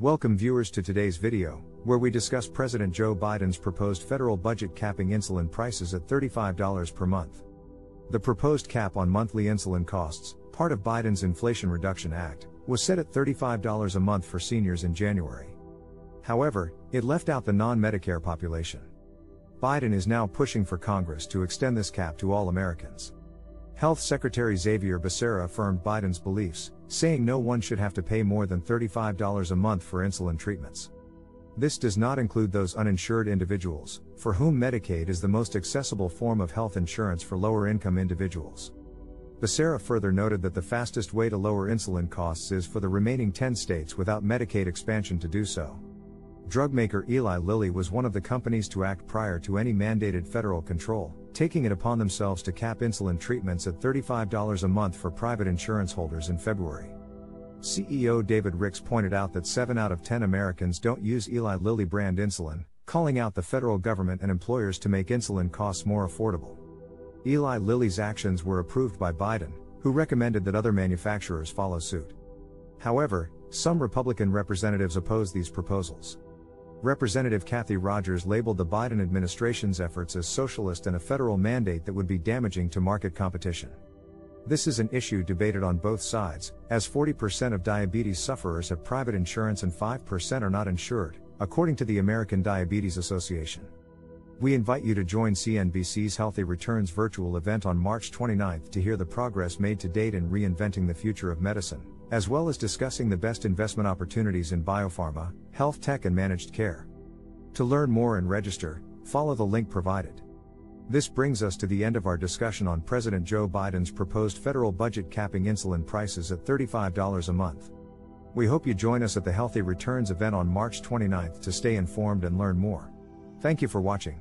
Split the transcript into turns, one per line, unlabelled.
Welcome viewers to today's video, where we discuss President Joe Biden's proposed federal budget capping insulin prices at $35 per month. The proposed cap on monthly insulin costs, part of Biden's Inflation Reduction Act, was set at $35 a month for seniors in January. However, it left out the non Medicare population. Biden is now pushing for Congress to extend this cap to all Americans. Health Secretary Xavier Becerra affirmed Biden's beliefs, saying no one should have to pay more than $35 a month for insulin treatments. This does not include those uninsured individuals, for whom Medicaid is the most accessible form of health insurance for lower income individuals. Becerra further noted that the fastest way to lower insulin costs is for the remaining 10 states without Medicaid expansion to do so. Drug maker Eli Lilly was one of the companies to act prior to any mandated federal control, taking it upon themselves to cap insulin treatments at $35 a month for private insurance holders in February. CEO David Ricks pointed out that 7 out of 10 Americans don't use Eli Lilly brand insulin, calling out the federal government and employers to make insulin costs more affordable. Eli Lilly's actions were approved by Biden, who recommended that other manufacturers follow suit. However, some Republican representatives oppose these proposals. Representative Kathy Rogers labeled the Biden administration's efforts as socialist and a federal mandate that would be damaging to market competition. This is an issue debated on both sides, as 40% of diabetes sufferers have private insurance and 5% are not insured, according to the American Diabetes Association. We invite you to join CNBC's Healthy Returns virtual event on March 29 to hear the progress made to date in reinventing the future of medicine as well as discussing the best investment opportunities in biopharma, health tech, and managed care. To learn more and register, follow the link provided. This brings us to the end of our discussion on President Joe Biden's proposed federal budget capping insulin prices at $35 a month. We hope you join us at the Healthy Returns event on March 29 to stay informed and learn more. Thank you for watching.